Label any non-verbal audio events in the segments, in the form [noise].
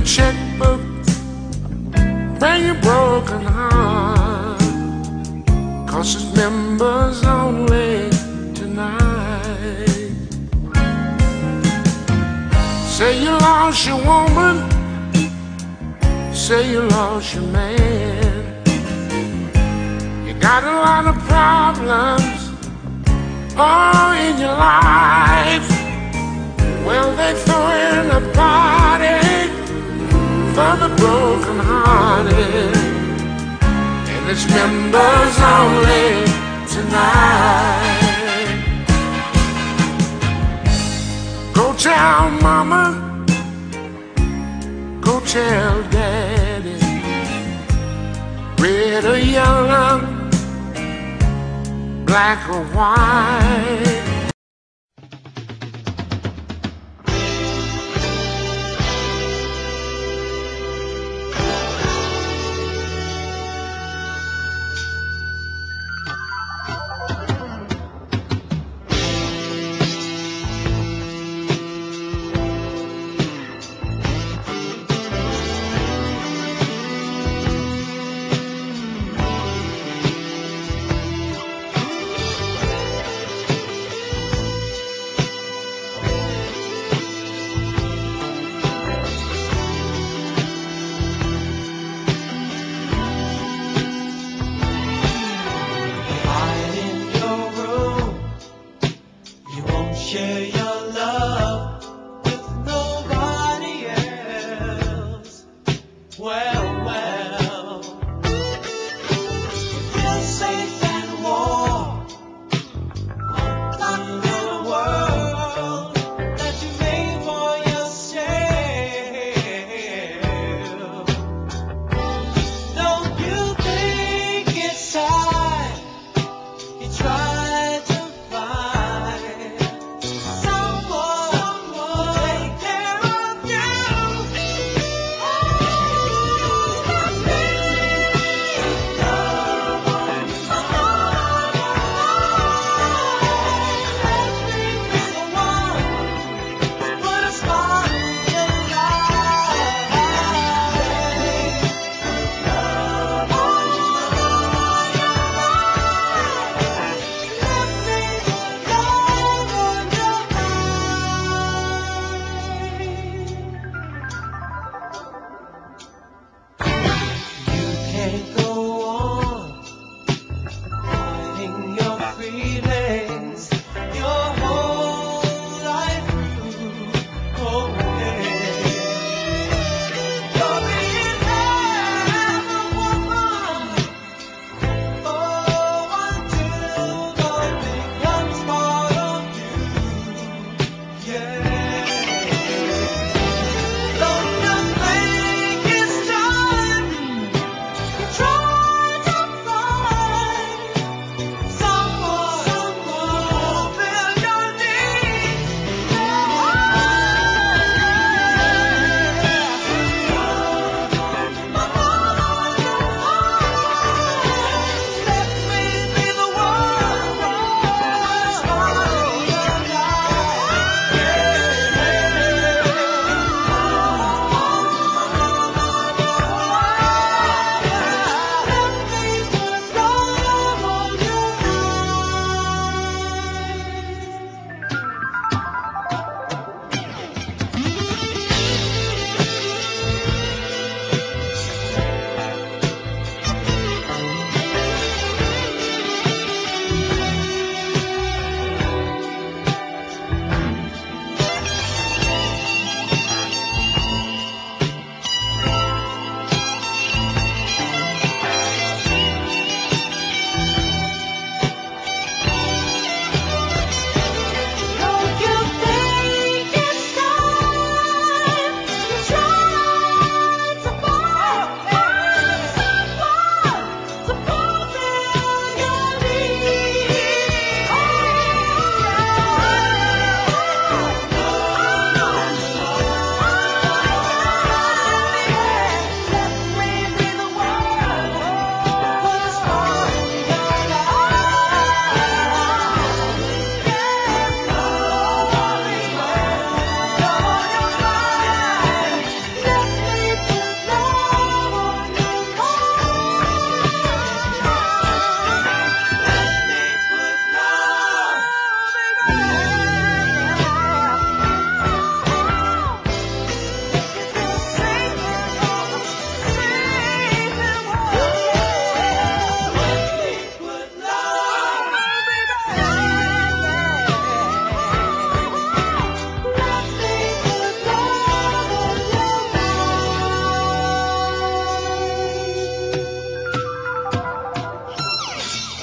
your checkbook, bring your broken heart. Cause it's members only tonight. Say you lost your woman, say you lost your man. You got a lot of problems all in your life. Well, they throw in a party for the broken hearted. And it's members only tonight. Go tell mama, go tell daddy, red or yellow, black or white.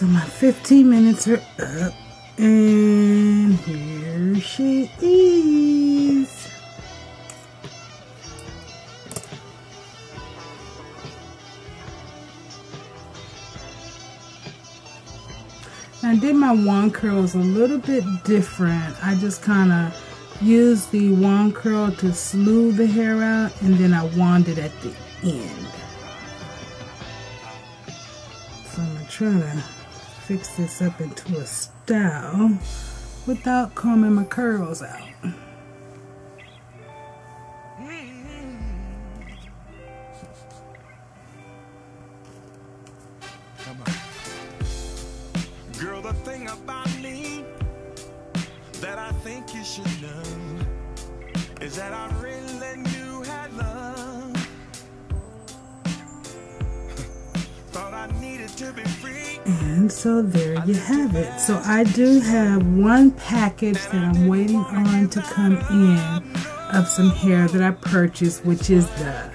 So my 15 minutes are up. And here she is. I did my wand curls a little bit different. I just kind of used the wand curl to smooth the hair out and then I wanded at the end. So I'm going to try to fix this up into a style without combing my curls out. Girl, the thing about me that I think you should know is that I really And so there you have it. So I do have one package that I'm waiting on to come in of some hair that I purchased, which is the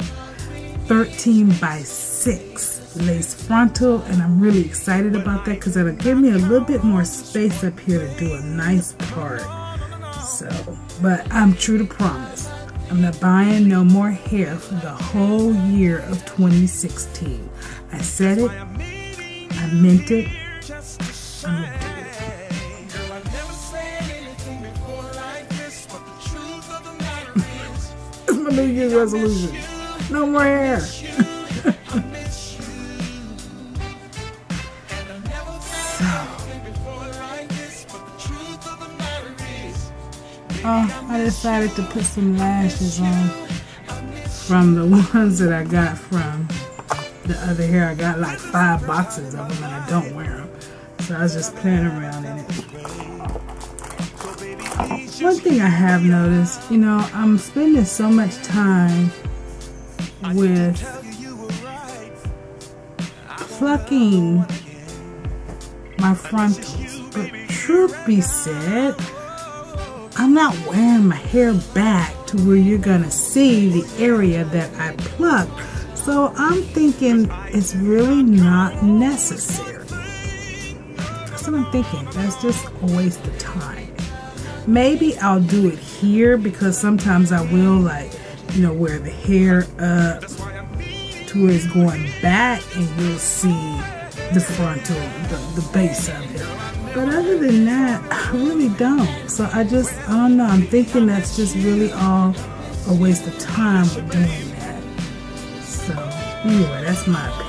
13 by 6 lace frontal and I'm really excited about that because it'll give me a little bit more space up here to do a nice part. So, but I'm true to promise. I'm not buying no more hair for the whole year of 2016. I said it, I meant it, I'm gonna do it. Girl, I never said anything before like this, but the truth of the matter is, It's my New Year's resolution. No more hair. I miss you. And I never said anything before like this, but the truth of the matter is, Oh, I decided to put some lashes on from the [laughs] ones that I got from the other hair. I got like five boxes of them and I don't wear them. So I was just playing around in it. One thing I have noticed, you know, I'm spending so much time with plucking my frontals. But truth be said, I'm not wearing my hair back to where you're gonna see the area that I plucked. So I'm thinking it's really not necessary. That's what I'm thinking. That's just a waste of time. Maybe I'll do it here because sometimes I will like, you know, wear the hair up to where it's going back and you'll see the frontal, the, the base of it. But other than that, [sighs] I really don't. So I just, I don't know. I'm thinking that's just really all a waste of time with doing anyway, that's my.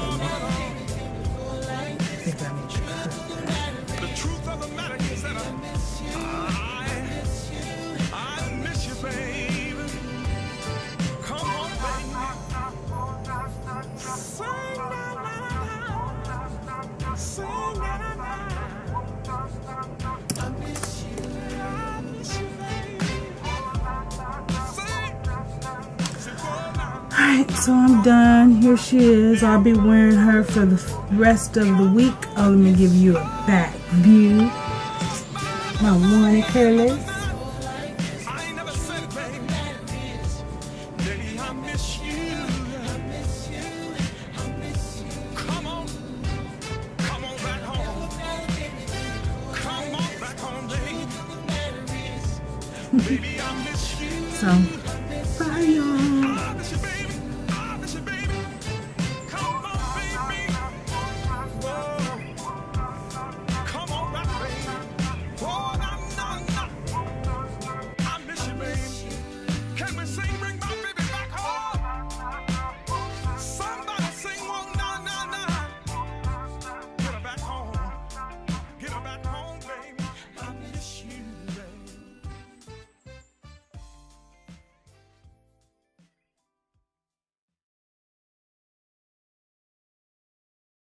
Now. Alright, so I'm done. Here she is. I'll be wearing her for the rest of the week. Oh, let me give you a back view. My one curly. I Came and